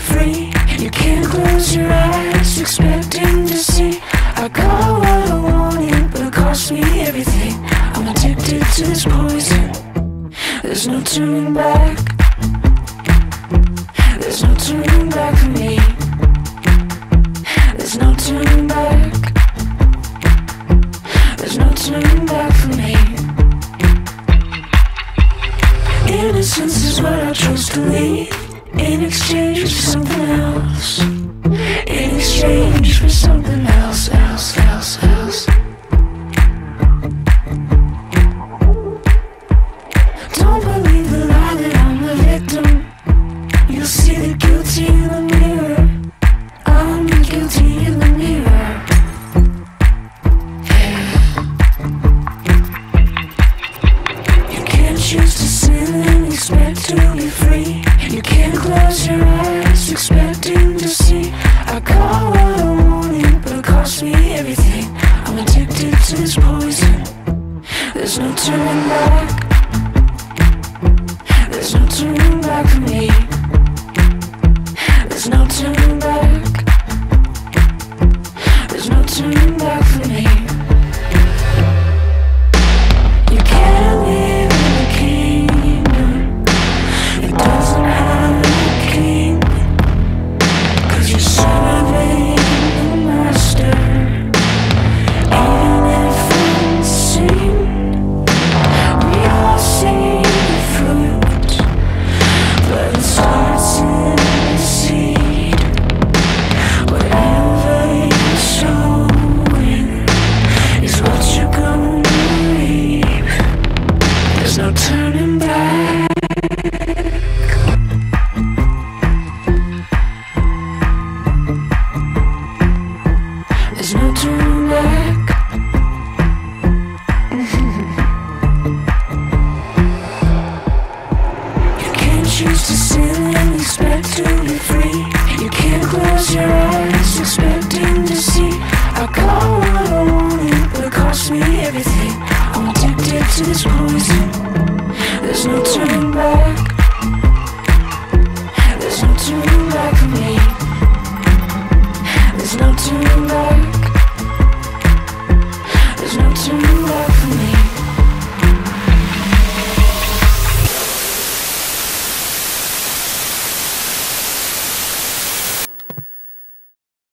free. You can't close your eyes expecting to see. I got what I wanted, but it cost me everything. I'm addicted to this poison. There's no turning back. There's no turning back for me. There's no turning back. There's no turning back for me. Innocence is what I chose to leave in exchange for something else. In exchange for something else, else, else, else. Don't believe the lie that I'm the victim. You'll see the guilty in the mirror. I'm the guilty in the mirror. You can't choose to sin expect to be free. You can't close your eyes expecting to see. I call what I wanted, but it cost me everything. I'm addicted to this poison. There's no turning back. There's no turning back for me. There's